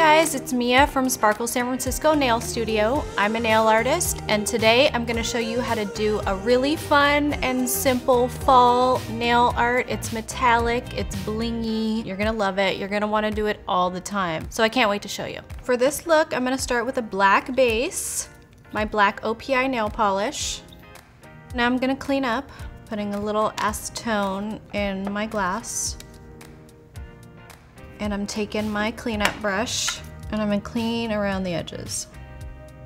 guys, it's Mia from Sparkle San Francisco Nail Studio. I'm a nail artist and today I'm gonna show you how to do a really fun and simple fall nail art. It's metallic, it's blingy, you're gonna love it. You're gonna wanna do it all the time. So I can't wait to show you. For this look, I'm gonna start with a black base, my black OPI nail polish. Now I'm gonna clean up, putting a little acetone in my glass and I'm taking my cleanup brush and I'm gonna clean around the edges.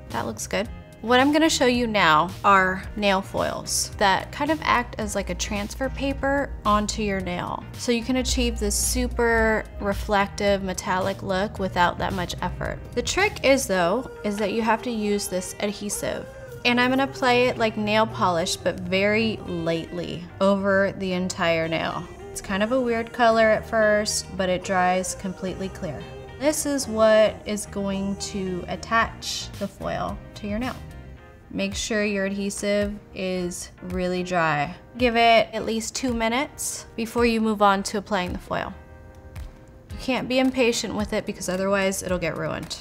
That looks good. What I'm gonna show you now are nail foils that kind of act as like a transfer paper onto your nail. So you can achieve this super reflective metallic look without that much effort. The trick is though, is that you have to use this adhesive and I'm gonna apply it like nail polish, but very lightly over the entire nail. It's kind of a weird color at first, but it dries completely clear. This is what is going to attach the foil to your nail. Make sure your adhesive is really dry. Give it at least two minutes before you move on to applying the foil. You can't be impatient with it because otherwise it'll get ruined.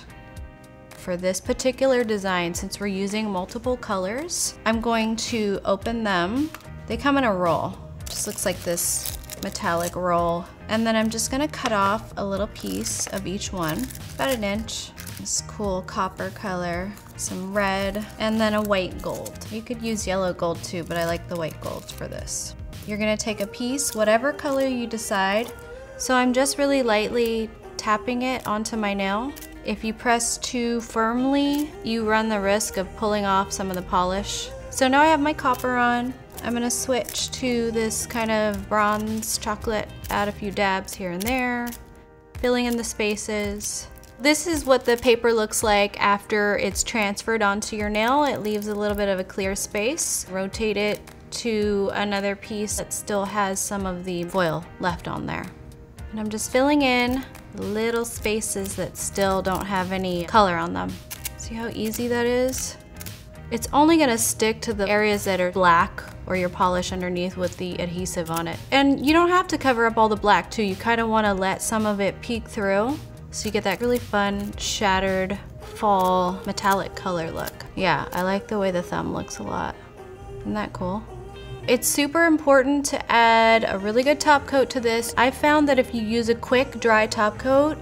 For this particular design, since we're using multiple colors, I'm going to open them. They come in a roll. Just looks like this metallic roll. And then I'm just gonna cut off a little piece of each one, about an inch. This cool copper color, some red, and then a white gold. You could use yellow gold too, but I like the white gold for this. You're gonna take a piece, whatever color you decide. So I'm just really lightly tapping it onto my nail. If you press too firmly, you run the risk of pulling off some of the polish. So now I have my copper on. I'm gonna switch to this kind of bronze chocolate, add a few dabs here and there, filling in the spaces. This is what the paper looks like after it's transferred onto your nail. It leaves a little bit of a clear space. Rotate it to another piece that still has some of the foil left on there. And I'm just filling in little spaces that still don't have any color on them. See how easy that is? It's only gonna stick to the areas that are black or your polish underneath with the adhesive on it. And you don't have to cover up all the black too. You kind of want to let some of it peek through so you get that really fun shattered fall metallic color look. Yeah, I like the way the thumb looks a lot. Isn't that cool? It's super important to add a really good top coat to this. I found that if you use a quick dry top coat,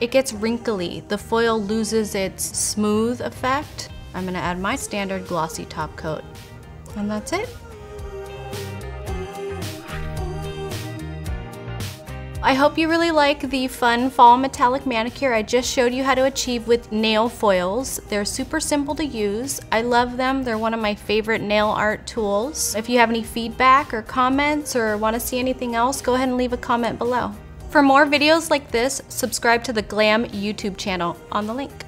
it gets wrinkly. The foil loses its smooth effect. I'm gonna add my standard glossy top coat. And that's it. I hope you really like the fun fall metallic manicure I just showed you how to achieve with nail foils. They're super simple to use. I love them. They're one of my favorite nail art tools. If you have any feedback or comments or want to see anything else, go ahead and leave a comment below. For more videos like this, subscribe to the Glam YouTube channel on the link.